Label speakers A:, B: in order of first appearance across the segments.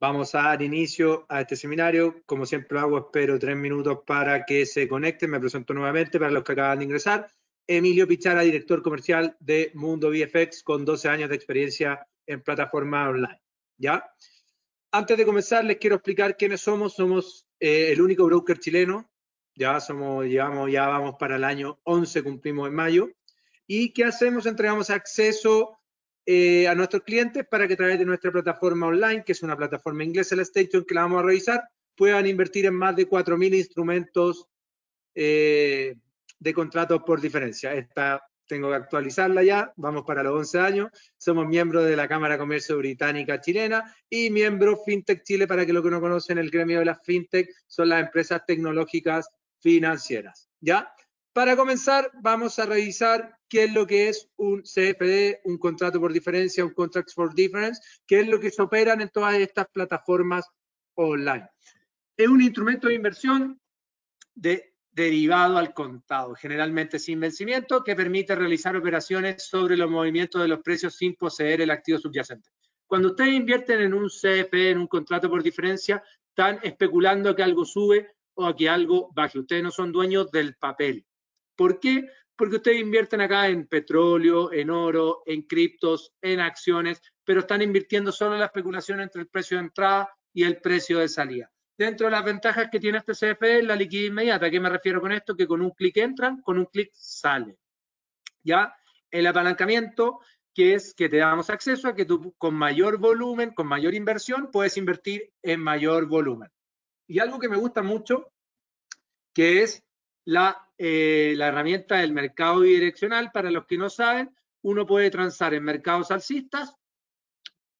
A: Vamos a dar inicio a este seminario. Como siempre hago, espero tres minutos para que se conecten. Me presento nuevamente para los que acaban de ingresar. Emilio Pichara, director comercial de Mundo VFX, con 12 años de experiencia en plataforma online. ¿Ya? Antes de comenzar, les quiero explicar quiénes somos. Somos eh, el único broker chileno. Ya somos, llevamos, ya vamos para el año 11, cumplimos en mayo. ¿Y qué hacemos? Entregamos acceso eh, a nuestros clientes para que a través de nuestra plataforma online, que es una plataforma inglesa, la Station, que la vamos a revisar, puedan invertir en más de 4.000 instrumentos eh, de contratos por diferencia. Esta tengo que actualizarla ya, vamos para los 11 años. Somos miembros de la Cámara de Comercio Británica Chilena y miembros FinTech Chile, para que lo que no conocen, el gremio de las FinTech son las empresas tecnológicas financieras. ¿Ya? Para comenzar, vamos a revisar qué es lo que es un CFD, un contrato por diferencia, un contract for difference, qué es lo que se operan en todas estas plataformas online. Es un instrumento de inversión de, derivado al contado, generalmente sin vencimiento, que permite realizar operaciones sobre los movimientos de los precios sin poseer el activo subyacente. Cuando ustedes invierten en un CFD, en un contrato por diferencia, están especulando que algo sube o a que algo baje. Ustedes no son dueños del papel. ¿Por qué? Porque ustedes invierten acá en petróleo, en oro, en criptos, en acciones, pero están invirtiendo solo en la especulación entre el precio de entrada y el precio de salida. Dentro de las ventajas que tiene este CFE es la liquidez inmediata. ¿A qué me refiero con esto? Que con un clic entran, con un clic salen. ¿Ya? El apalancamiento, que es que te damos acceso a que tú con mayor volumen, con mayor inversión, puedes invertir en mayor volumen. Y algo que me gusta mucho, que es eh, la, herramienta del mercado bidireccional. Para los que no saben, uno puede transar en mercados alcistas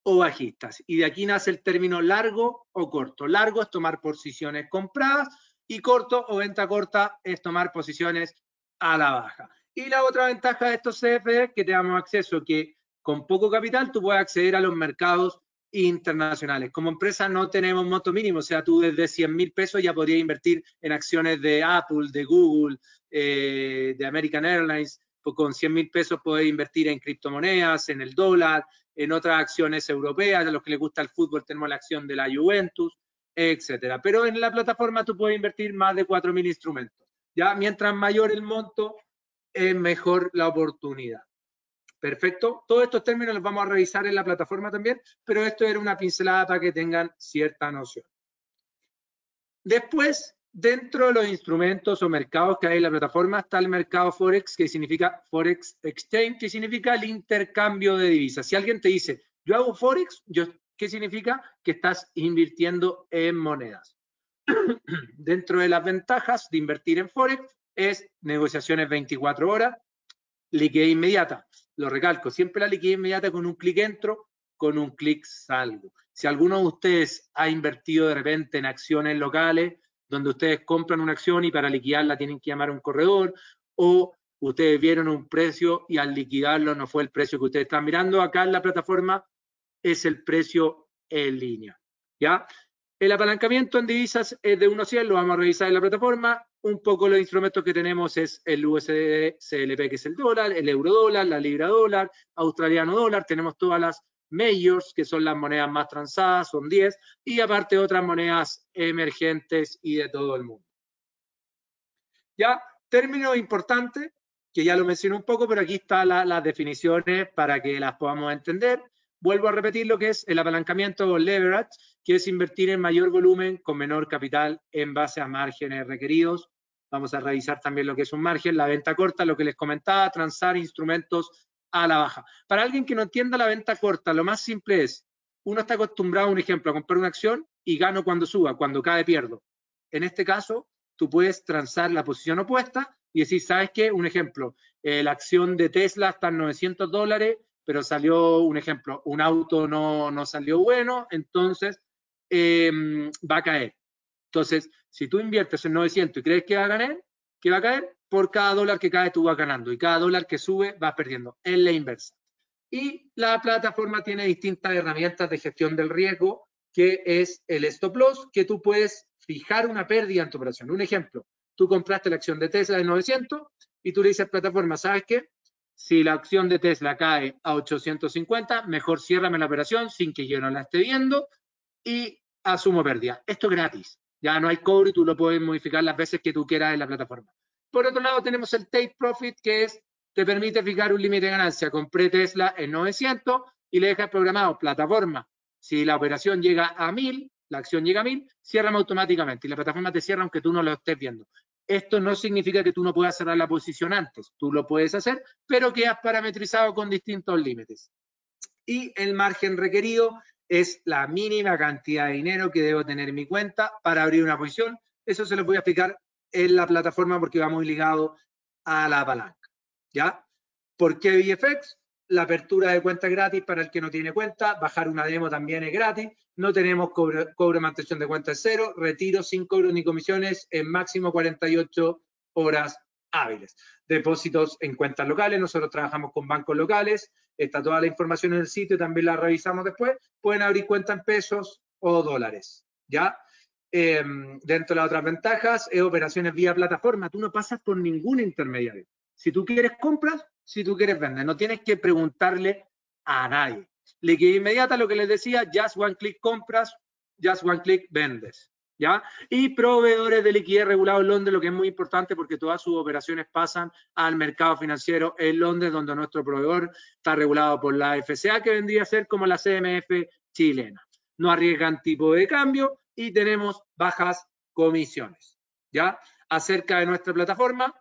A: o bajistas. Y de aquí nace el término largo o corto. Largo es tomar posiciones compradas y corto o venta corta es tomar posiciones a la baja. Y la otra ventaja de estos CFD es que te damos acceso que con poco capital tú puedes acceder a los mercados internacionales. Como empresa no tenemos monto mínimo, o sea, tú desde 100 mil pesos ya podrías invertir en acciones de Apple, de Google, eh, de American Airlines, pues con 100 mil pesos puedes invertir en criptomonedas, en el dólar, en otras acciones europeas, a los que les gusta el fútbol tenemos la acción de la Juventus, etcétera. Pero en la plataforma tú puedes invertir más de 4 mil instrumentos. Ya, mientras mayor el monto, es mejor la oportunidad. Perfecto. Todos estos términos los vamos a revisar en la plataforma también, pero esto era una pincelada para que tengan cierta noción. Después, dentro de los instrumentos o mercados que hay en la plataforma está el mercado Forex, que significa Forex Exchange, que significa el intercambio de divisas. Si alguien te dice, yo hago Forex, ¿qué significa? Que estás invirtiendo en monedas. dentro de las ventajas de invertir en Forex es negociaciones 24 horas, liquidez inmediata lo recalco, siempre la liquidez inmediata con un clic entro, con un clic salgo. Si alguno de ustedes ha invertido de repente en acciones locales, donde ustedes compran una acción y para liquidarla tienen que llamar a un corredor, o ustedes vieron un precio y al liquidarlo no fue el precio que ustedes están mirando, acá en la plataforma es el precio en línea. ¿Ya? El apalancamiento en divisas es de 1 a 100, lo vamos a revisar en la plataforma. Un poco los instrumentos que tenemos es el USD CLP, que es el dólar, el euro dólar, la libra dólar, australiano dólar. Tenemos todas las majors, que son las monedas más transadas, son 10, y aparte otras monedas emergentes y de todo el mundo. Ya, término importante, que ya lo mencioné un poco, pero aquí están las definiciones para que las podamos entender. Vuelvo a repetir lo que es el apalancamiento o leverage, que es invertir en mayor volumen con menor capital en base a márgenes requeridos. Vamos a revisar también lo que es un margen, la venta corta, lo que les comentaba, transar instrumentos a la baja. Para alguien que no entienda la venta corta, lo más simple es, uno está acostumbrado, un ejemplo, a comprar una acción y gano cuando suba, cuando cae pierdo. En este caso, tú puedes transar la posición opuesta y decir, ¿sabes qué? Un ejemplo, eh, la acción de Tesla está en 900 dólares pero salió un ejemplo, un auto no, no salió bueno, entonces em, va a caer. Entonces, si tú inviertes en 900 y crees que va a ganar, ¿qué va a caer? Por cada dólar que cae tú vas ganando y cada dólar que sube vas perdiendo. Es la inversa. Y la plataforma tiene distintas herramientas de gestión del riesgo, que es el stop loss, que tú puedes fijar una pérdida en tu operación. Un ejemplo, tú compraste la acción de Tesla de 900 y tú le dices a la plataforma, ¿sabes qué? Si la acción de Tesla cae a 850, mejor ciérrame la operación sin que yo no la esté viendo y asumo pérdida. Esto es gratis. Ya no hay cobro y tú lo puedes modificar las veces que tú quieras en la plataforma. Por otro lado, tenemos el Take Profit, que es, te permite fijar un límite de ganancia. Compré Tesla en 900 y le dejas programado plataforma. Si la operación llega a 1000, la acción llega a 1000, ciérrame automáticamente y la plataforma te cierra aunque tú no lo estés viendo. Esto no significa que tú no puedas cerrar la posición antes, tú lo puedes hacer, pero quedas parametrizado con distintos límites. Y el margen requerido es la mínima cantidad de dinero que debo tener en mi cuenta para abrir una posición. Eso se lo voy a explicar en la plataforma porque va muy ligado a la palanca. ¿Ya? ¿Por qué VFX? La apertura de cuenta gratis para el que no tiene cuenta, bajar una demo también es gratis, no tenemos cobro, de mantención de cuenta cero, retiro sin cobro ni comisiones en máximo 48 horas hábiles. Depósitos en cuentas locales, nosotros trabajamos con bancos locales, está toda la información en el sitio, también la revisamos después, pueden abrir cuenta en pesos o dólares, ¿ya? Em, dentro de las otras ventajas es operaciones vía plataforma, tú no pasas por ningún intermediario. Si tú quieres compras, si tú quieres vender, no tienes que preguntarle a nadie. Liquidez inmediata, lo que les decía, just one click compras, just one click vendes. ¿Ya? Y proveedores de liquidez regulados en Londres, lo que es muy importante porque todas sus operaciones pasan al mercado financiero en Londres, donde nuestro proveedor está regulado por la FCA, que vendría a ser como la CMF chilena. No arriesgan tipo de cambio y tenemos bajas comisiones. ¿Ya? Acerca de nuestra plataforma,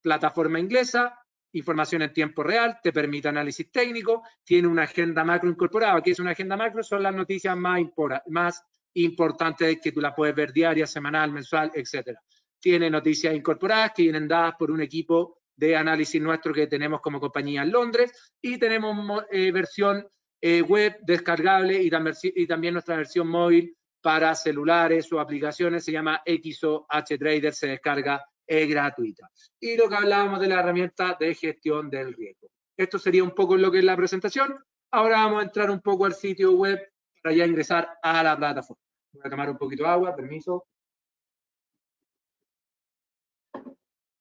A: plataforma inglesa, información en tiempo real, te permite análisis técnico, tiene una agenda macro incorporada. ¿Qué es una agenda macro? Son las noticias más, importantes que tú las puedes ver diaria, semanal, mensual, etcétera. Tiene noticias incorporadas que vienen dadas por un equipo de análisis nuestro que tenemos como compañía en Londres y tenemos eh, versión eh, web descargable y, y también nuestra versión móvil para celulares o aplicaciones, se llama XOH Trader, se descarga es gratuita. Y lo que hablábamos de la herramienta de gestión del riesgo. Esto sería un poco lo que es la presentación. Ahora vamos a entrar un poco al sitio web para ya ingresar a la plataforma. Voy a tomar un poquito de agua, permiso.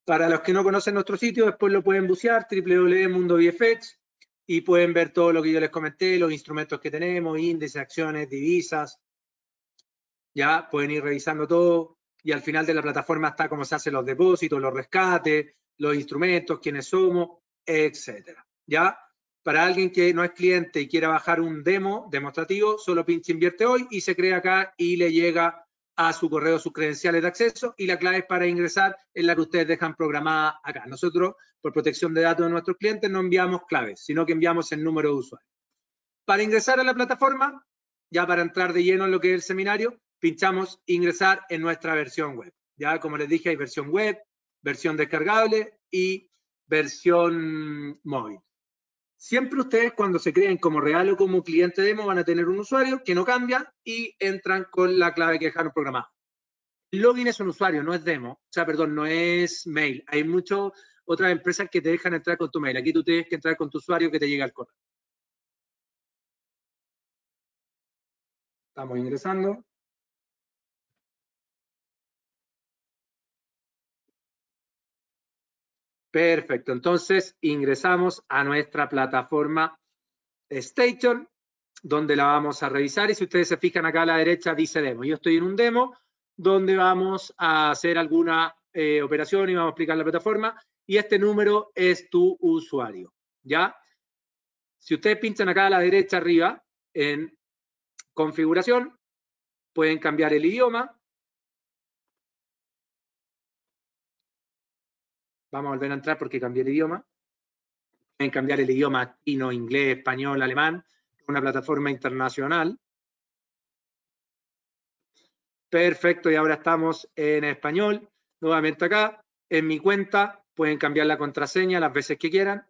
A: Para los que no conocen nuestro sitio, después lo pueden bucear, www.mundovfx, y pueden ver todo lo que yo les comenté, los instrumentos que tenemos, índices, acciones, divisas. Ya pueden ir revisando todo y al final de la plataforma está cómo se hacen los depósitos, los rescates, los instrumentos, quiénes somos, etcétera. ¿Ya? Para alguien que no es cliente y quiera bajar un demo demostrativo, solo pinche invierte hoy y se crea acá y le llega a su correo sus credenciales de acceso y la clave es para ingresar en la que ustedes dejan programada acá. Nosotros, por protección de datos de nuestros clientes, no enviamos claves, sino que enviamos el número de usuario. Para ingresar a la plataforma, ya para entrar de lleno en lo que es el seminario, pinchamos ingresar en nuestra versión web. Ya como les dije, hay versión web, versión descargable y versión móvil. Siempre ustedes cuando se creen como real o como cliente demo van a tener un usuario que no cambia y entran con la clave que dejaron programada. Login es un usuario, no es demo. O sea, perdón, no es mail. Hay muchas otras empresas que te dejan entrar con tu mail. Aquí tú tienes que entrar con tu usuario que te llega al correo. Estamos ingresando. Perfecto, entonces ingresamos a nuestra plataforma Station, donde la vamos a revisar y si ustedes se fijan acá a la derecha dice demo. Yo estoy en un demo donde vamos a hacer alguna eh, operación y vamos a explicar la plataforma y este número es tu usuario, ¿ya? Si ustedes pinchan acá a la derecha arriba en configuración, pueden cambiar el idioma, Vamos a volver a entrar porque cambié el idioma. Pueden cambiar el idioma chino, inglés, español, alemán. Una plataforma internacional. Perfecto, y ahora estamos en español. Nuevamente acá, en mi cuenta, pueden cambiar la contraseña las veces que quieran.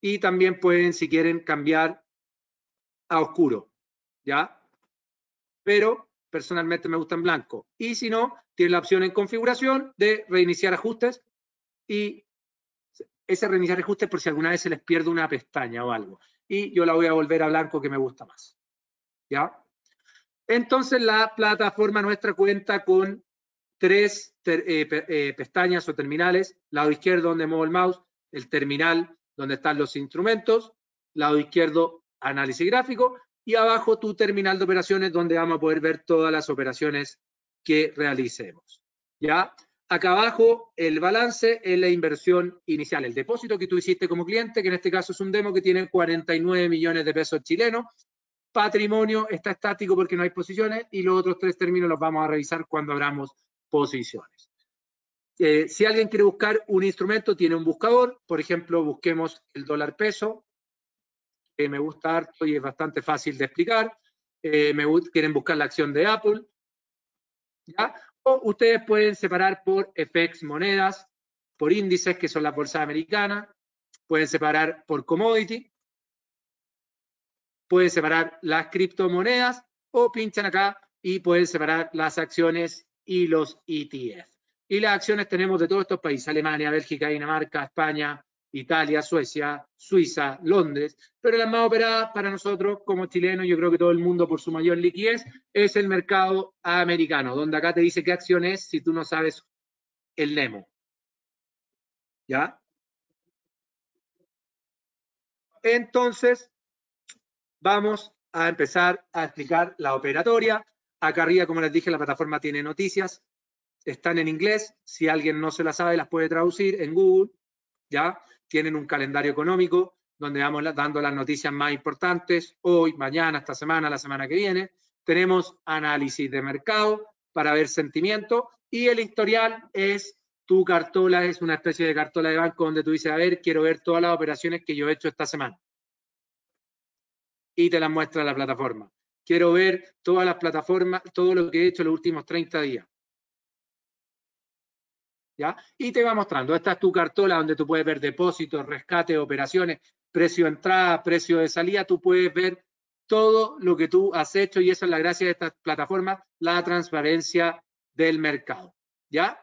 A: Y también pueden, si quieren, cambiar a oscuro, ¿ya? Pero personalmente me gusta en blanco. Y si no, tiene la opción en configuración de reiniciar ajustes y ese reiniciar ajustes por si alguna vez se les pierde una pestaña o algo. Y yo la voy a volver a blanco que me gusta más. ¿Ya? Entonces la plataforma nuestra cuenta con tres eh, eh, pestañas o terminales. Lado izquierdo donde muevo el mouse, el terminal donde están los instrumentos. Lado izquierdo, análisis gráfico y abajo tu terminal de operaciones donde vamos a poder ver todas las operaciones que realicemos. ¿Ya? Acá abajo el balance es la inversión inicial, el depósito que tú hiciste como cliente, que en este caso es un demo que tiene 49 millones de pesos chilenos. Patrimonio está estático porque no hay posiciones y los otros tres términos los vamos a revisar cuando abramos posiciones. Eh, si alguien quiere buscar un instrumento, tiene un buscador. Por ejemplo, busquemos el dólar peso, que me gusta harto y es bastante fácil de explicar. Eh, me quieren buscar la acción de Apple. ¿ya? O ustedes pueden separar por FX monedas, por índices, que son las bolsas americanas. Pueden separar por commodity. Pueden separar las criptomonedas o pinchan acá y pueden separar las acciones y los ETF. Y las acciones tenemos de todos estos países, Alemania, Bélgica, Dinamarca, España, Italia, Suecia, Suiza, Londres, pero las más operadas para nosotros como chilenos, yo creo que todo el mundo por su mayor liquidez, es el mercado americano, donde acá te dice qué acción es si tú no sabes el Nemo. ¿Ya? Entonces, vamos a empezar a explicar la operatoria. Acá arriba, como les dije, la plataforma tiene noticias están en inglés, si alguien no se las sabe las puede traducir en Google, ¿ya? Tienen un calendario económico donde vamos dando las noticias más importantes, hoy, mañana, esta semana, la semana que viene. Tenemos análisis de mercado para ver sentimiento y el historial es tu cartola, es una especie de cartola de banco donde tú dices, a ver, quiero ver todas las operaciones que yo he hecho esta semana. Y te las muestra la plataforma. Quiero ver todas las plataformas, todo lo que he hecho los últimos 30 días. Y te va mostrando, esta es tu cartola donde tú puedes ver depósitos, rescate, operaciones, precio de entrada, precio de salida, tú puedes ver todo lo que tú has hecho y esa es la gracia de esta plataforma, la transparencia del mercado, ¿ya?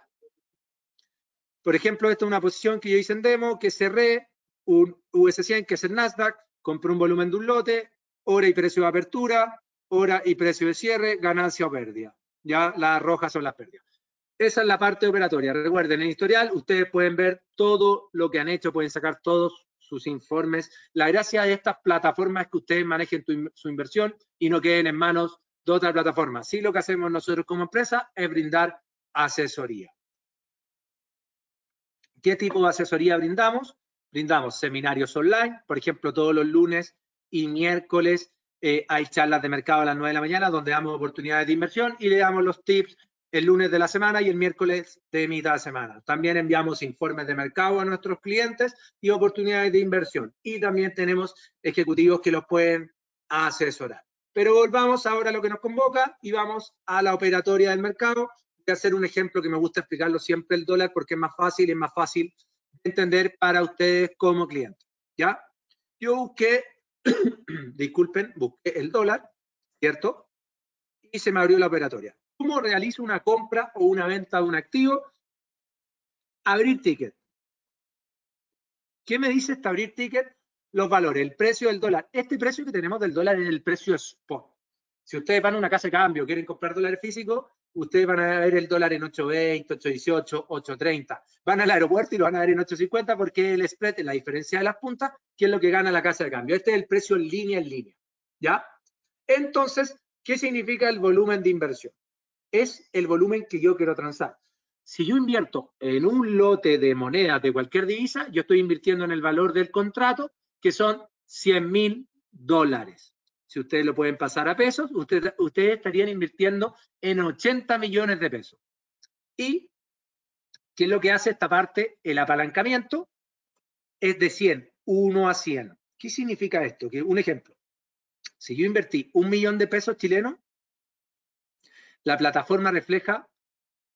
A: Por ejemplo, esta es una posición que yo hice en demo, que cerré un US100, que es el Nasdaq, compré un volumen de un lote, hora y precio de apertura, hora y precio de cierre, ganancia o pérdida. Ya las rojas son las pérdidas. Esa es la parte operatoria. Recuerden, en historial ustedes pueden ver todo lo que han hecho, pueden sacar todos sus informes. La gracia de estas plataformas es que ustedes manejen su inversión y no queden en manos de otra plataforma. Sí, lo que hacemos nosotros como empresa es brindar asesoría. ¿Qué tipo de asesoría brindamos? Brindamos seminarios online, por ejemplo, todos los lunes y miércoles eh, hay charlas de mercado a las 9 de la mañana donde damos oportunidades de inversión y le damos los tips el lunes de la semana y el miércoles de mitad de semana. También enviamos informes de mercado a nuestros clientes y oportunidades de inversión. Y también tenemos ejecutivos que los pueden asesorar. Pero volvamos ahora a lo que nos convoca y vamos a la operatoria del mercado. Voy a hacer un ejemplo que me gusta explicarlo siempre el dólar porque es más fácil es más fácil de entender para ustedes como clientes. ¿Ya? Yo busqué, disculpen, busqué el dólar, ¿cierto? Y se me abrió la operatoria. ¿Cómo realizo una compra o una venta de un activo? Abrir ticket. ¿Qué me dice este abrir ticket? Los valores, el precio del dólar. Este precio que tenemos del dólar es el precio spot. Si ustedes van a una casa de cambio, quieren comprar dólares físicos, ustedes van a ver el dólar en 8.20, 8.18, 8.30. Van al aeropuerto y lo van a ver en 8.50 porque el spread es la diferencia de las puntas, que es lo que gana la casa de cambio. Este es el precio en línea en línea. ¿Ya? Entonces, ¿qué significa el volumen de inversión? Es el volumen que yo quiero transar. Si yo invierto en un lote de monedas de cualquier divisa, yo estoy invirtiendo en el valor del contrato, que son 100 mil dólares. Si ustedes lo pueden pasar a pesos, ustedes, estarían invirtiendo en 80 millones de pesos. ¿Y qué es lo que hace esta parte? El apalancamiento es de 100, 1 a 100. ¿Qué significa esto? Que un ejemplo, si yo invertí un millón de pesos chilenos, la plataforma refleja,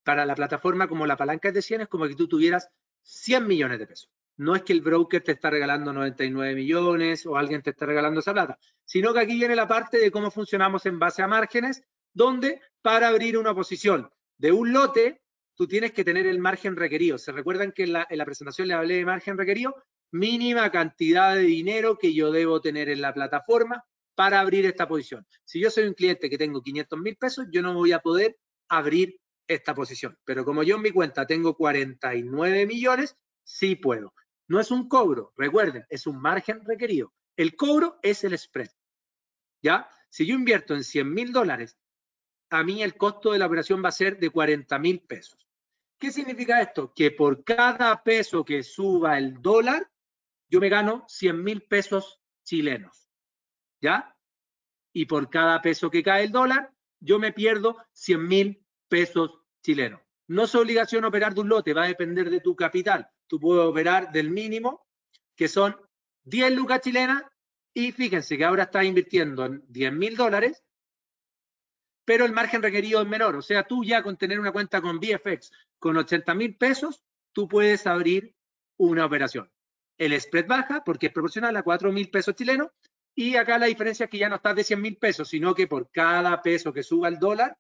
A: para la plataforma como la palanca de 100, es como que tú tuvieras 100 millones de pesos. No es que el broker te está regalando 99 millones o alguien te está regalando esa plata, sino que aquí viene la parte de cómo funcionamos en base a márgenes, donde para abrir una posición de un lote, tú tienes que tener el margen requerido. ¿Se recuerdan que en la, en la presentación le hablé de margen requerido? Mínima cantidad de dinero que yo debo tener en la plataforma para abrir esta posición. Si yo soy un cliente que tengo 500 mil pesos, yo no voy a poder abrir esta posición. Pero como yo en mi cuenta tengo 49 millones, sí puedo. No es un cobro, recuerden, es un margen requerido. El cobro es el spread. ¿Ya? Si yo invierto en 100 mil dólares, a mí el costo de la operación va a ser de 40 mil pesos. ¿Qué significa esto? Que por cada peso que suba el dólar, yo me gano 100 mil pesos chilenos. ¿Ya? Y por cada peso que cae el dólar, yo me pierdo 100 mil pesos chilenos. No es obligación operar de un lote, va a depender de tu capital. Tú puedes operar del mínimo, que son 10 lucas chilenas, y fíjense que ahora estás invirtiendo en 10 mil dólares, pero el margen requerido es menor. O sea, tú ya con tener una cuenta con VFX con 80 mil pesos, tú puedes abrir una operación. El spread baja porque es proporcional a 4 mil pesos chilenos y acá la diferencia es que ya no estás de 100 mil pesos, sino que por cada peso que suba el dólar,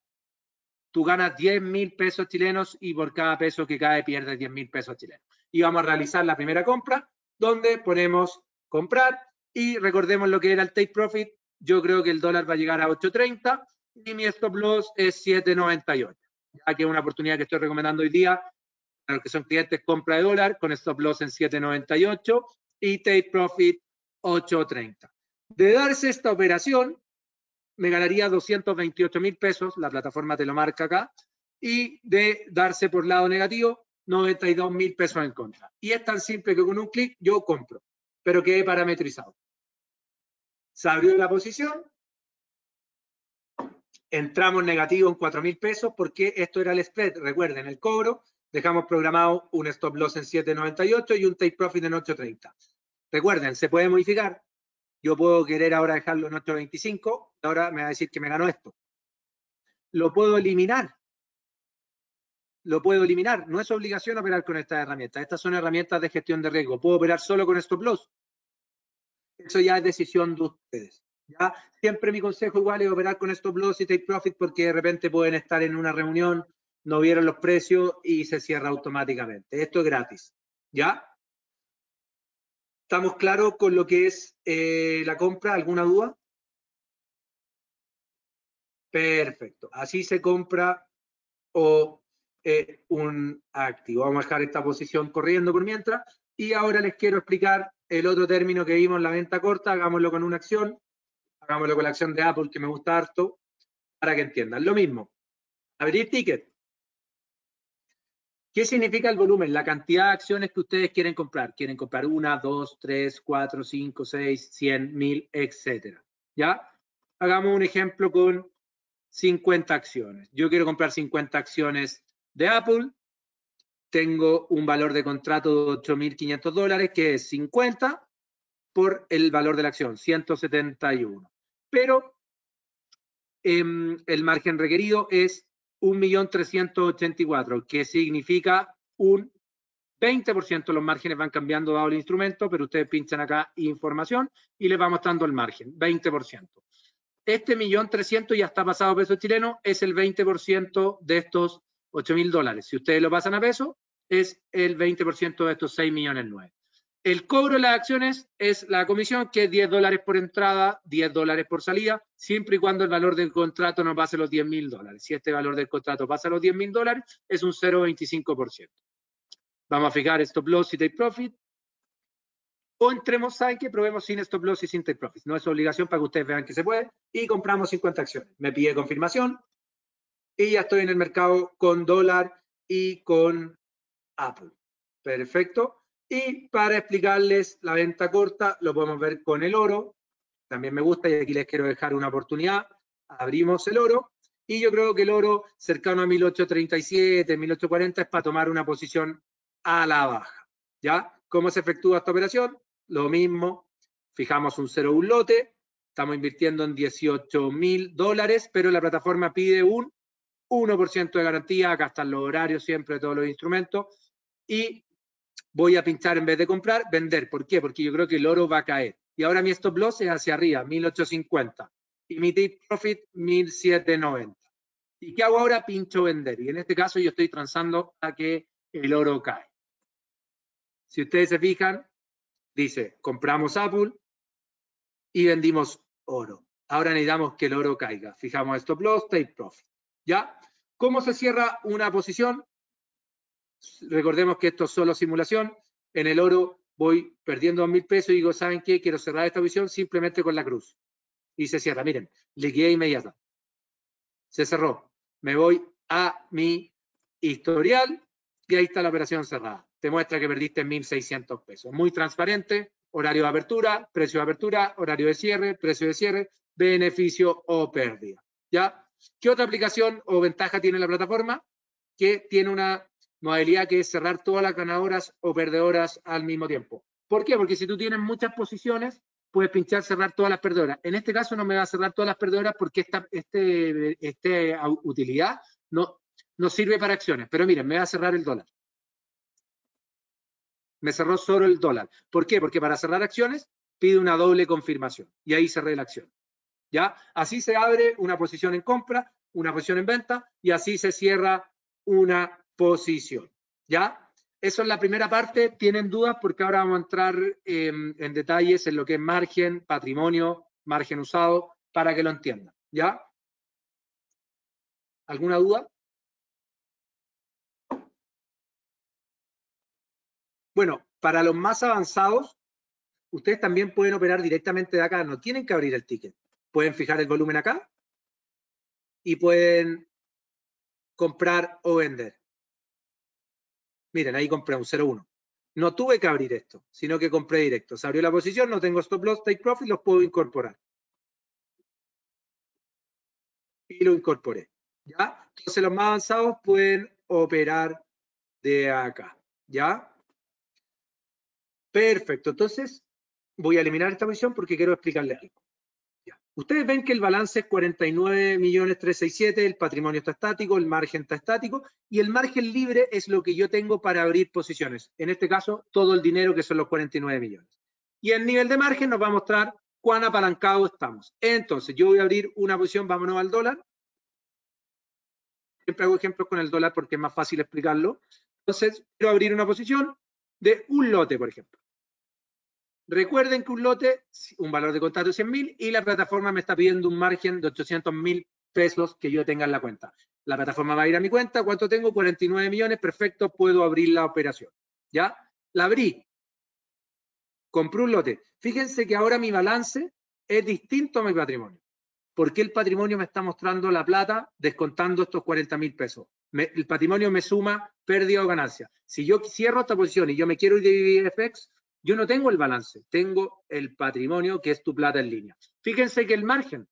A: tú ganas 10 mil pesos chilenos y por cada peso que cae pierdes 10 mil pesos chilenos. Y vamos a realizar la primera compra, donde ponemos comprar y recordemos lo que era el take profit. Yo creo que el dólar va a llegar a 8.30 y mi stop loss es 7.98, ya que es una oportunidad que estoy recomendando hoy día para los que son clientes compra de dólar con stop loss en 7.98 y take profit 8.30. De darse esta operación, me ganaría 228 mil pesos, la plataforma te lo marca acá, y de darse por lado negativo, 92 mil pesos en contra. Y es tan simple que con un clic yo compro, pero quede parametrizado. Se abrió la posición, entramos negativo en 4 mil pesos porque esto era el spread. Recuerden, el cobro, dejamos programado un stop loss en 7.98 y un take profit en 8.30. Recuerden, se puede modificar. Yo puedo querer ahora dejarlo en 8.25, ahora me va a decir que me ganó esto. Lo puedo eliminar. Lo puedo eliminar. No es obligación operar con estas herramientas. Estas son herramientas de gestión de riesgo. Puedo operar solo con stop loss. Eso ya es decisión de ustedes. ¿ya? Siempre mi consejo igual es operar con stop loss y take profit porque de repente pueden estar en una reunión, no vieron los precios y se cierra automáticamente. Esto es gratis. ¿Ya? ¿Estamos claros con lo que es eh, la compra? ¿Alguna duda? Perfecto. Así se compra o eh, un activo. Vamos a dejar esta posición corriendo por mientras. Y ahora les quiero explicar el otro término que vimos la venta corta. Hagámoslo con una acción. Hagámoslo con la acción de Apple, que me gusta harto, para que entiendan. Lo mismo. Abrir ticket. ¿Qué significa el volumen? La cantidad de acciones que ustedes quieren comprar. Quieren comprar una, dos, tres, cuatro, cinco, seis, cien, mil, etcétera. ¿Ya? Hagamos un ejemplo con 50 acciones. Yo quiero comprar 50 acciones de Apple. Tengo un valor de contrato de 8.500 dólares, que es 50 por el valor de la acción, 171. Pero eh, el margen requerido es 1.384.000, que significa un 20% los márgenes van cambiando dado el instrumento, pero ustedes pinchan acá información y les va mostrando el margen, 20%. Este millón trescientos ya está pasado a peso chileno, es el 20% de estos 8 mil dólares. Si ustedes lo pasan a peso, es el 20% de estos 6 millones 9. El cobro de las acciones es la comisión, que es 10 dólares por entrada, 10 dólares por salida, siempre y cuando el valor del contrato no pase los 10 mil dólares. Si este valor del contrato pasa los 10 mil dólares, es un 0,25%. Vamos a fijar stop loss y take profit. O entremos, ¿saben qué? Probemos sin stop loss y sin take profit. No es obligación para que ustedes vean que se puede. Y compramos 50 acciones. Me pide confirmación. Y ya estoy en el mercado con dólar y con Apple. Perfecto. Y para explicarles la venta corta, lo podemos ver con el oro. También me gusta y aquí les quiero dejar una oportunidad. Abrimos el oro y yo creo que el oro cercano a 1837, 1840 es para tomar una posición a la baja. ¿Ya? ¿Cómo se efectúa esta operación? Lo mismo, fijamos un 0 un lote, estamos invirtiendo en 18 mil dólares, pero la plataforma pide un 1% de garantía, acá están los horarios siempre de todos los instrumentos, y voy a pinchar en vez de comprar, vender. ¿Por qué? Porque yo creo que el oro va a caer. Y ahora mi stop loss es hacia arriba, 1850. Y mi take profit, 1790. ¿Y qué hago ahora? Pincho vender. Y en este caso yo estoy transando a que el oro cae. Si ustedes se fijan, dice, compramos Apple y vendimos oro. Ahora necesitamos que el oro caiga. Fijamos stop loss, take profit. ¿Ya? ¿Cómo se cierra una posición? Recordemos que esto es solo simulación. En el oro voy perdiendo mil pesos y digo, ¿saben qué? Quiero cerrar esta visión simplemente con la cruz. y se cierra. Miren, liquidez inmediata. Se cerró. Me voy a mi historial y ahí está la operación cerrada. Te muestra que perdiste 1.600 pesos. Muy transparente, horario de apertura, precio de apertura, horario de cierre, precio de cierre, beneficio o pérdida. ¿Ya? ¿Qué otra aplicación o ventaja tiene la plataforma? Que tiene una modalidad que cerrar todas las ganadoras o perdedoras al mismo tiempo. ¿Por qué? Porque si tú tienes muchas posiciones, puedes pinchar cerrar todas las perdedoras. En este caso no me va a cerrar todas las perdedoras porque esta este, este utilidad no, no sirve para acciones. Pero miren, me va a cerrar el dólar. Me cerró solo el dólar. ¿Por qué? Porque para cerrar acciones pide una doble confirmación. Y ahí cerré la acción. ¿Ya? Así se abre una posición en compra, una posición en venta y así se cierra una posición. ¿Ya? Eso es la primera parte. ¿Tienen dudas? Porque ahora vamos a entrar em, en detalles en lo que es margen, patrimonio, margen usado, para que lo entiendan. ¿Ya? ¿Alguna duda? Bueno, para los más avanzados, ustedes también pueden operar directamente de acá. No tienen que abrir el ticket. Pueden fijar el volumen acá y pueden comprar o vender. Miren, ahí compré un 0,1. No tuve que abrir esto, sino que compré directo. Se abrió la posición, no tengo stop loss, take profit, los puedo incorporar. Y lo incorporé. ¿Ya? Entonces los más avanzados pueden operar de acá. ¿Ya? Perfecto. Entonces voy a eliminar esta posición porque quiero explicarle algo. Ustedes ven que el balance es 49.367, el patrimonio está estático, el margen está estático y el margen libre es lo que yo tengo para abrir posiciones. En este caso, todo el dinero que son los 49 millones. Y el nivel de margen nos va a mostrar cuán apalancado estamos. Entonces, yo voy a abrir una posición, vámonos al dólar. Siempre hago ejemplos con el dólar porque es más fácil explicarlo. Entonces, quiero abrir una posición de un lote, por ejemplo. Recuerden que un lote, un valor de contrato de 100 mil y la plataforma me está pidiendo un margen de 800 mil pesos que yo tenga en la cuenta. La plataforma va a ir a mi cuenta, ¿cuánto tengo? 49 millones, perfecto, puedo abrir la operación. ¿Ya? La abrí. Compré un lote. Fíjense que ahora mi balance es distinto a mi patrimonio. ¿Por qué el patrimonio me está mostrando la plata descontando estos 40 mil pesos? el patrimonio me suma pérdida o ganancia. Si yo cierro esta posición y yo me quiero ir de FX, yo no tengo el balance, tengo el patrimonio que es tu plata en línea. Fíjense que el margen,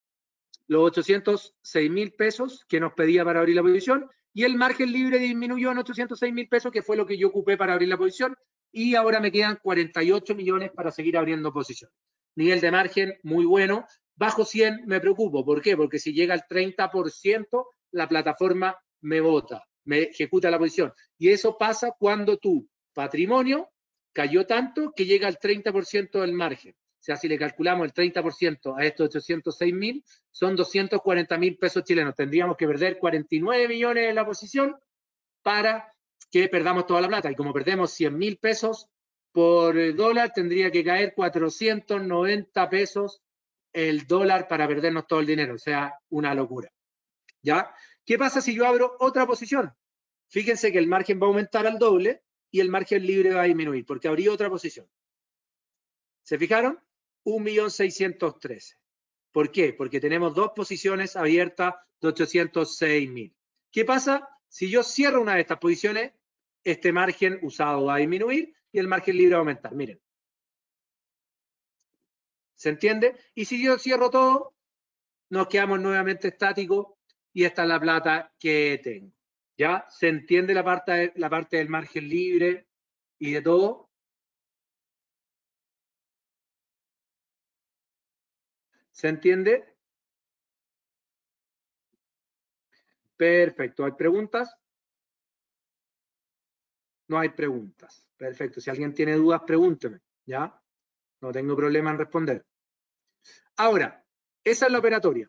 A: los 806 mil pesos que nos pedía para abrir la posición y el margen libre disminuyó en 806 mil pesos, que fue lo que yo ocupé para abrir la posición, y ahora me quedan 48 millones para seguir abriendo posición. Nivel de margen muy bueno. Bajo 100 me preocupo. ¿Por qué? Porque si llega al 30%, la plataforma me vota, me ejecuta la posición. Y eso pasa cuando tu patrimonio cayó tanto que llega al 30% del margen. O sea, si le calculamos el 30% a estos 806 mil, son 240 mil pesos chilenos. Tendríamos que perder 49 millones en la posición para que perdamos toda la plata. Y como perdemos 100 mil pesos por dólar, tendría que caer 490 pesos el dólar para perdernos todo el dinero. O sea, una locura. ¿Ya? ¿Qué pasa si yo abro otra posición? Fíjense que el margen va a aumentar al doble y el margen libre va a disminuir, porque habría otra posición. ¿Se fijaron? 1.613.000. ¿Por qué? Porque tenemos dos posiciones abiertas de 806.000. ¿Qué pasa? Si yo cierro una de estas posiciones, este margen usado va a disminuir y el margen libre va a aumentar. Miren. ¿Se entiende? Y si yo cierro todo, nos quedamos nuevamente estáticos y esta es la plata que tengo. ¿Ya? ¿Se entiende la parte, la parte del margen libre y de todo? ¿Se entiende? Perfecto. ¿Hay preguntas? No hay preguntas. Perfecto. Si alguien tiene dudas, pregúnteme. ¿Ya? No tengo problema en responder. Ahora, esa es la operatoria.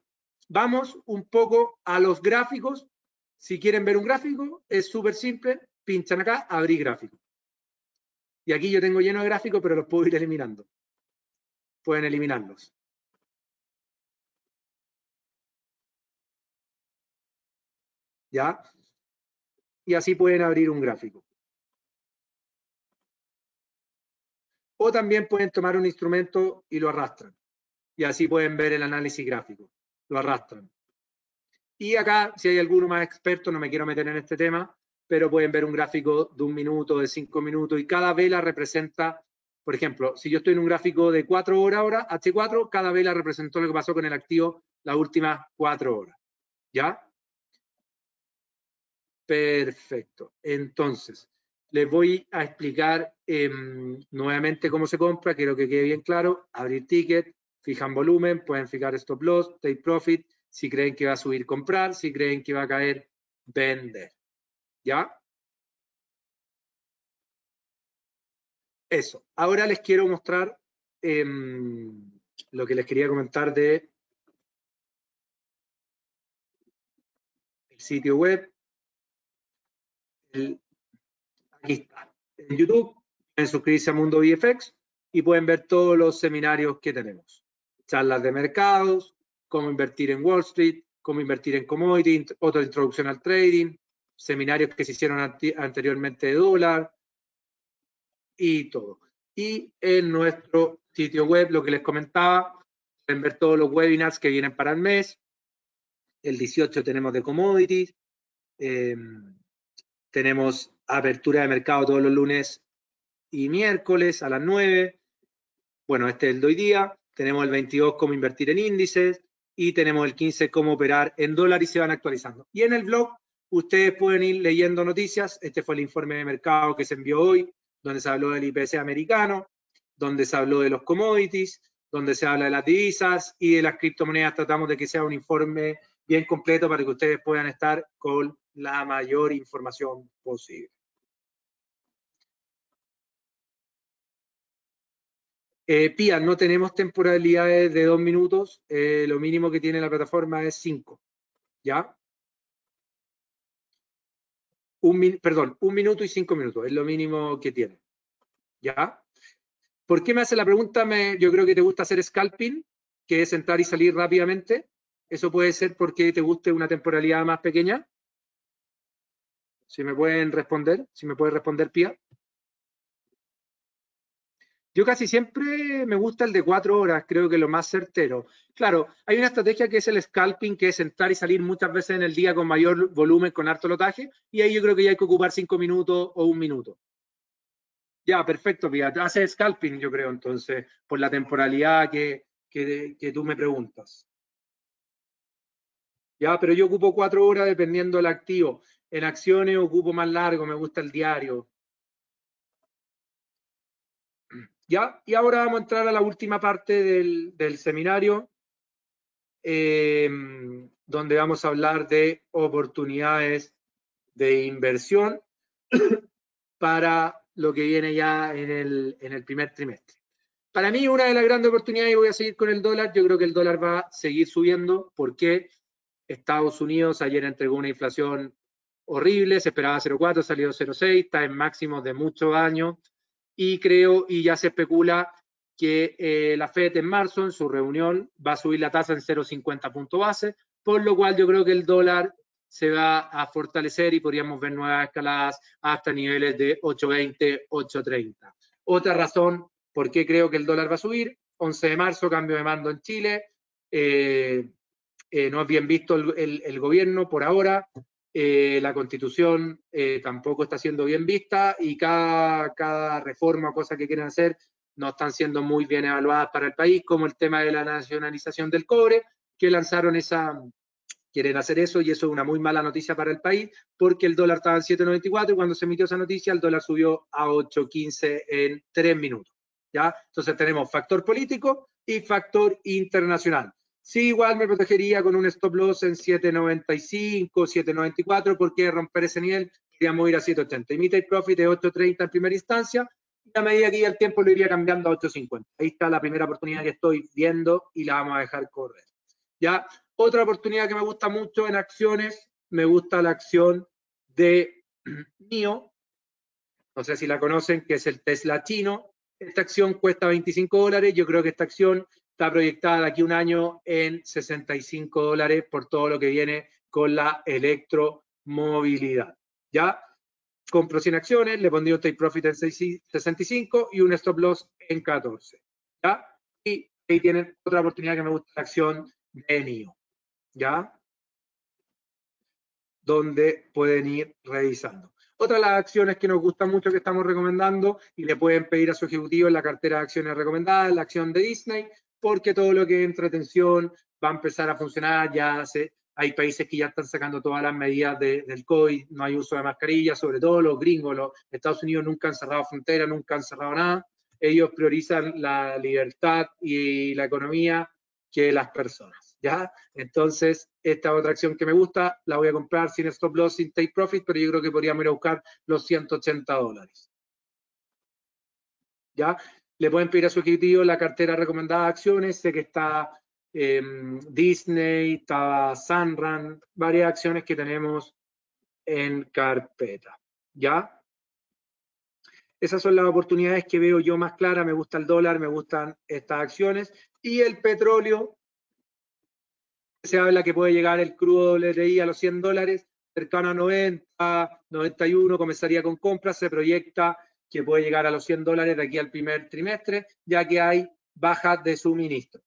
A: Vamos un poco a los gráficos si quieren ver un gráfico, es súper simple, pinchan acá, abrir gráfico. Y aquí yo tengo lleno de gráficos, pero los puedo ir eliminando. Pueden eliminarlos. ¿Ya? Y así pueden abrir un gráfico. O también pueden tomar un instrumento y lo arrastran. y así pueden ver el análisis gráfico. Lo arrastran. Y acá, si hay alguno más experto, no me quiero meter en este tema, pero pueden ver un gráfico de un minuto, de cinco minutos, y cada vela representa, por ejemplo, si yo estoy en un gráfico de cuatro horas ahora, H4, cada vela representó lo que pasó con el activo las últimas cuatro horas. ¿Ya? Perfecto. Entonces, les voy a explicar em, nuevamente cómo se compra, quiero que quede bien claro. Abrir ticket, fijan volumen, pueden fijar stop loss, take profit, si creen que va a subir, comprar, si creen que va a caer, vender. ¿Ya? Eso. Ahora les quiero mostrar em, lo que les quería comentar de el sitio web. aquí está. En YouTube pueden suscribirse a Mundo VFX y pueden ver todos los seminarios que tenemos. Charlas de mercados, cómo invertir en Wall Street, cómo invertir en commodity, otra introducción al trading, seminarios que se hicieron anteriormente de dólar y todo. Y en nuestro sitio web, lo que les comentaba, pueden ver todos los webinars que vienen para el mes. El 18 tenemos de commodities. Em, tenemos apertura de mercado todos los lunes y miércoles a las 9. Bueno, este es el de hoy día. Tenemos el 22 cómo invertir en índices y tenemos el 15 cómo operar en dólar y se van actualizando. Y en el blog ustedes pueden ir leyendo noticias. Este fue el informe de mercado que se envió hoy, donde se habló del IPC americano, donde se habló de los commodities, donde se habla de las divisas y de las criptomonedas. Tratamos de que sea un informe bien completo para que ustedes puedan estar con la mayor información posible. Eh, Pía, no tenemos temporalidades de dos minutos. Eh, lo mínimo que tiene la plataforma es cinco. ¿Ya? Un perdón, un minuto y cinco minutos. Es lo mínimo que tiene. ¿Ya? ¿Por qué me hace la pregunta? Me, yo creo que te gusta hacer scalping, que es entrar y salir rápidamente. Eso puede ser porque te guste una temporalidad más pequeña. Si me pueden responder, si me puede responder Pía. Yo casi siempre me gusta el de cuatro horas, creo que lo más certero. Claro, hay una estrategia que es el scalping, que es entrar y salir muchas veces en el día con mayor volumen, con harto lotaje, y ahí yo creo que ya hay que ocupar cinco minutos o un minuto. Ya, perfecto, Pia. Hace scalping, yo creo, entonces, por la temporalidad que, que, que tú me preguntas. Ya, pero yo ocupo cuatro horas dependiendo del activo. En acciones ocupo más largo, me gusta el diario. ¿Ya? Y ahora vamos a entrar a la última parte del, seminario, em, donde vamos a hablar de oportunidades de inversión para lo que viene ya en el, en el primer trimestre. Para mí, una de las grandes oportunidades, y voy a seguir con el dólar, yo creo que el dólar va a seguir subiendo porque Estados Unidos ayer entregó una inflación horrible, se esperaba 0,4, salió 0,6, está en máximos de muchos años y creo, y ya se especula que eh, la FED en marzo, en su reunión, va a subir la tasa en 0,50 punto base, por lo cual yo creo que el dólar se va a fortalecer y podríamos ver nuevas escaladas hasta niveles de 8.20, 8.30. Otra razón por qué creo que el dólar va a subir, 11 de marzo, cambio de mando en Chile, eh, eh, no es bien visto el, gobierno por ahora, eh, la constitución eh, tampoco está siendo bien vista y cada, cada reforma o cosa que quieren hacer no están siendo muy bien evaluadas para el país, como el tema de la nacionalización del cobre, que lanzaron esa, quieren hacer eso y eso es una muy mala noticia para el país porque el dólar estaba en 7.94 y cuando se emitió esa noticia el dólar subió a 8.15 en tres minutos. ¿ya? Entonces tenemos factor político y factor internacional. Sí, igual me protegería con un stop loss en 7.95, 7.94, porque romper ese nivel queríamos ir a 7.80. Y mi take profit es 8.30 en primera instancia, y a medida que iba el tiempo lo iría cambiando a 8.50. Ahí está la primera oportunidad que estoy viendo y la vamos a dejar correr. Ya, otra oportunidad que me gusta mucho en acciones, me gusta la acción de NIO, no sé si la conocen, que es el Tesla chino. Esta acción cuesta 25 dólares, yo creo que esta acción está proyectada de aquí un año en 65 dólares por todo lo que viene con la electromovilidad. ¿Ya? Compro 100 acciones, le pondría un take profit en 65 y un stop loss en 14. ¿Ya? Y ahí tienen otra oportunidad que me gusta, la acción de NIO, ¿ya? Donde pueden ir revisando. Otra de las acciones que nos gusta mucho que estamos recomendando y le pueden pedir a su ejecutivo en la cartera de acciones recomendadas, la acción de Disney, porque todo lo que es entretención va a empezar a funcionar, ya se, hay países que ya están sacando todas las medidas del COVID, no hay uso de mascarilla, sobre todo los gringos, los Estados Unidos nunca han cerrado fronteras, nunca han cerrado nada, ellos priorizan la libertad y la economía que las personas, ¿ya? Entonces, esta otra acción que me gusta, la voy a comprar sin stop loss, sin take profit, pero yo creo que podríamos ir a buscar los 180 dólares. ¿Ya? Le pueden pedir a su ejecutivo la cartera recomendada de acciones, sé que está em, Disney, está Sunrun, varias acciones que tenemos en carpeta, ¿ya? Esas son las oportunidades que veo yo más claras. Me gusta el dólar, me gustan estas acciones. Y el petróleo, se habla que puede llegar el crudo WTI a los 100 dólares, cercano a 90, 91, comenzaría con compras. Se proyecta que puede llegar a los 100 dólares de aquí al primer trimestre, ya que hay bajas de suministro.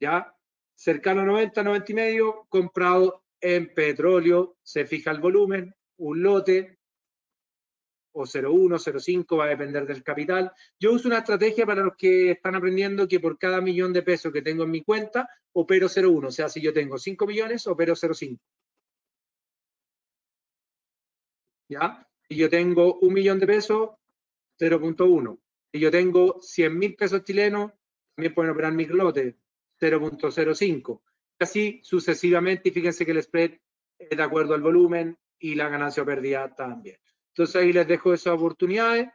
A: ¿Ya? Cercano a 90, 90 y medio, comprado en petróleo, se fija el volumen, un lote, o 0,1, 0,5, va a depender del capital. Yo uso una estrategia para los que están aprendiendo que por cada millón de pesos que tengo en mi cuenta, opero 0,1. O sea, si yo tengo 5 millones, opero 0,5. ¿Ya? Si yo tengo un millón de pesos, 0.1. Si yo tengo 100 mil pesos chilenos, también pueden operar mi lote, 0.05. Así sucesivamente, y fíjense que el spread es de acuerdo al volumen y la ganancia o pérdida también. Entonces ahí les dejo esas oportunidades.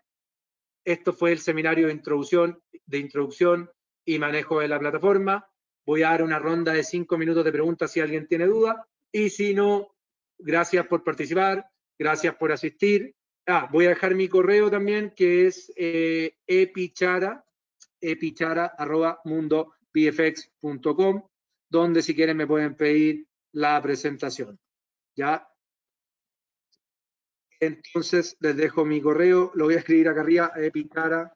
A: Esto fue el seminario de introducción, de introducción y manejo de la plataforma. Voy a dar una ronda de cinco minutos de preguntas si alguien tiene duda. Y si no, gracias por participar, gracias por asistir. Ah, voy a dejar mi correo también, que es eh, epichara, epichara, arroba mundobfx.com, donde si quieren me pueden pedir la presentación. Ya, entonces les dejo mi correo, lo voy a escribir acá arriba, epicara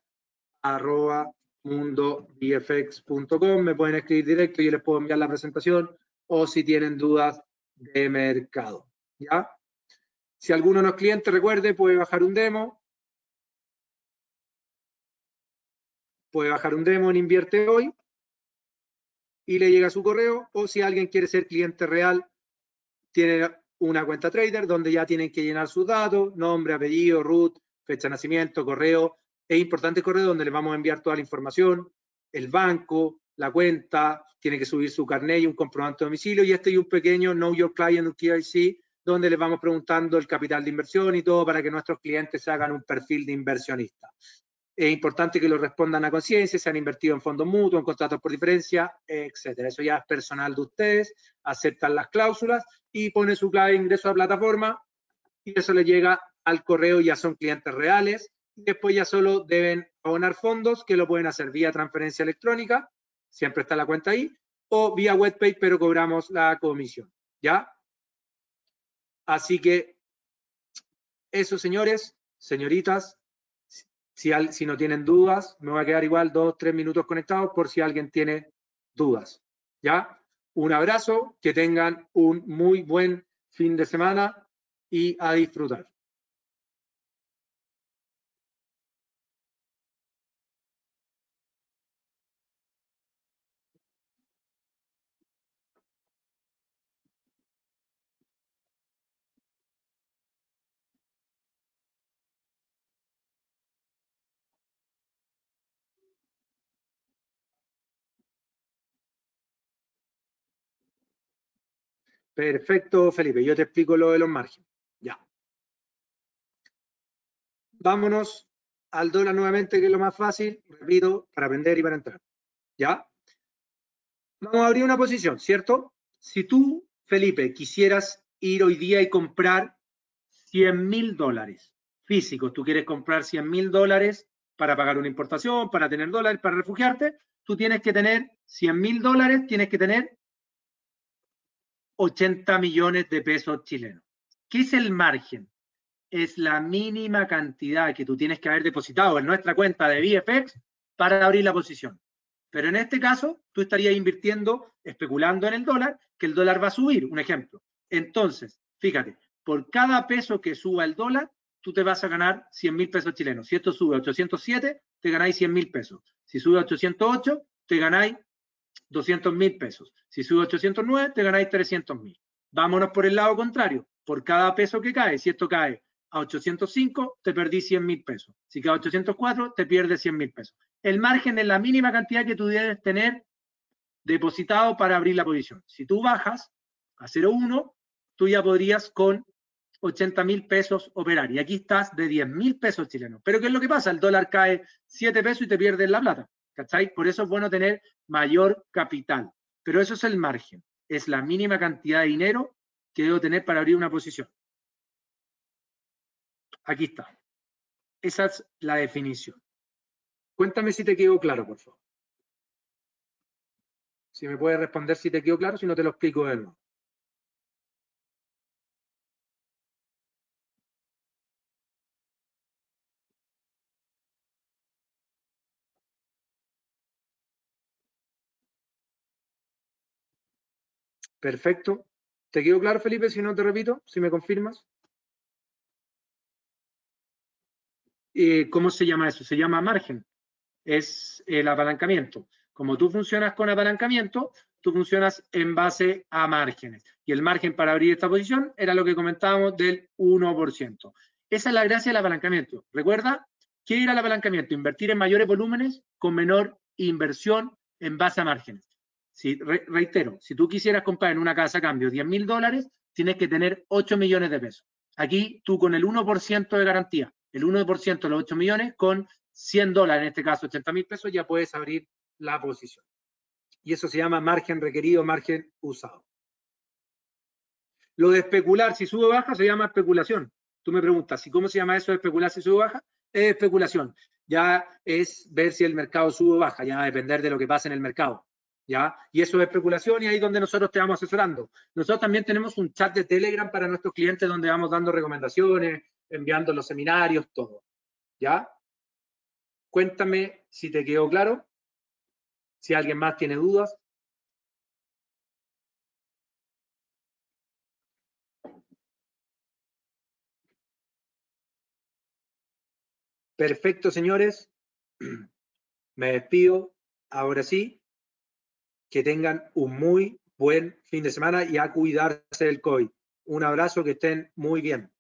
A: arroba mundobfx.com, me pueden escribir directo y yo les puedo enviar la presentación o si tienen dudas de mercado. ¿Ya? Si alguno no es cliente, recuerde, puede bajar un demo. Puede bajar un demo en Invierte Hoy y le llega su correo. O si alguien quiere ser cliente real, tiene una cuenta trader donde ya tienen que llenar sus datos, nombre, apellido, root, fecha de nacimiento, correo. Es importante correo donde les vamos a enviar toda la información, el banco, la cuenta, tiene que subir su carnet y un comprobante de domicilio y este y un pequeño Know Your Client donde les vamos preguntando el capital de inversión y todo para que nuestros clientes hagan un perfil de inversionista. Es importante que lo respondan a conciencia, se han invertido en fondos mutuos, en contratos por diferencia, etcétera. Eso ya es personal de ustedes, aceptan las cláusulas y ponen su clave de ingreso a la plataforma y eso les llega al correo, ya son clientes reales. Después ya solo deben abonar fondos que lo pueden hacer vía transferencia electrónica, siempre está la cuenta ahí, o vía webpage, pero cobramos la comisión. ¿Ya? Así que eso, señores, señoritas, si, no tienen dudas, me voy a quedar igual dos, tres minutos conectados por si alguien tiene dudas. ¿Ya? Un abrazo, que tengan un muy buen fin de semana y a disfrutar. Perfecto, Felipe. Yo te explico lo de los márgenes. Ya. Vámonos al dólar nuevamente, que es lo más fácil, repito, para vender y para entrar. ¿Ya? Vamos a abrir una posición, ¿cierto? Si tú, Felipe, quisieras ir hoy día y comprar 100 mil dólares físicos, tú quieres comprar 100 mil dólares para pagar una importación, para tener dólares, para refugiarte, tú tienes que tener 100 mil dólares, tienes que tener 80 millones de pesos chilenos. ¿Qué es el margen? Es la mínima cantidad que tú tienes que haber depositado en nuestra cuenta de VFX para abrir la posición. Pero en este caso, tú estarías invirtiendo, especulando en el dólar, que el dólar va a subir, un ejemplo. Entonces, fíjate, por cada peso que suba el dólar, tú te vas a ganar 100 mil pesos chilenos. Si esto sube a 807, te ganáis 100 mil pesos. Si sube a 808, te ganáis 200 mil pesos. Si sube a 809, te ganáis 300 mil. Vámonos por el lado contrario. Por cada peso que cae, si esto cae a 805, te perdí 100 mil pesos. Si cae a 804, te pierdes 100 mil pesos. El margen es la mínima cantidad que tú debes tener depositado para abrir la posición. Si tú bajas a 0,1, tú ya podrías con 80 mil pesos operar. Y aquí estás de 10 mil pesos chilenos. Pero ¿qué es lo que pasa? El dólar cae 7 pesos y te pierdes la plata. ¿Cachai? Por eso es bueno tener mayor capital. Pero eso es el margen. Es la mínima cantidad de dinero que debo tener para abrir una posición. Aquí está. Esa es la definición. Cuéntame si te quedó claro, por favor. Si me puedes responder si te quedó claro, si no te lo explico de nuevo. Perfecto. ¿Te quedó claro, Felipe? Si no te repito, si me confirmas. Eh, ¿Cómo se llama eso? Se llama margen. Es el apalancamiento. Como tú funcionas con apalancamiento, tú funcionas en base a márgenes. Y el margen para abrir esta posición era lo que comentábamos del 1%. Esa es la gracia del apalancamiento. Recuerda, ¿qué era el apalancamiento? Invertir en mayores volúmenes con menor inversión en base a márgenes. Si, reitero, si tú quisieras comprar en una casa a cambio 10 mil dólares, tienes que tener 8 millones de pesos. Aquí tú con el 1% de garantía, el 1% de los 8 millones, con 100 dólares, en este caso 80 mil pesos, ya puedes abrir la posición. Y eso se llama margen requerido, margen usado. Lo de especular, si sube o baja, se llama especulación. Tú me preguntas, ¿y cómo se llama eso de especular si sube o baja? Es especulación. Ya es ver si el mercado sube o baja, ya va a depender de lo que pasa en el mercado. ¿Ya? Y eso es especulación y ahí es donde nosotros te vamos asesorando. Nosotros también tenemos un chat de Telegram para nuestros clientes donde vamos dando recomendaciones, enviando los seminarios, todo, ¿ya? Cuéntame si te quedó claro, si alguien más tiene dudas. Perfecto, señores. Me despido. Ahora sí, que tengan un muy buen fin de semana y a cuidarse del COVID. Un abrazo, que estén muy bien.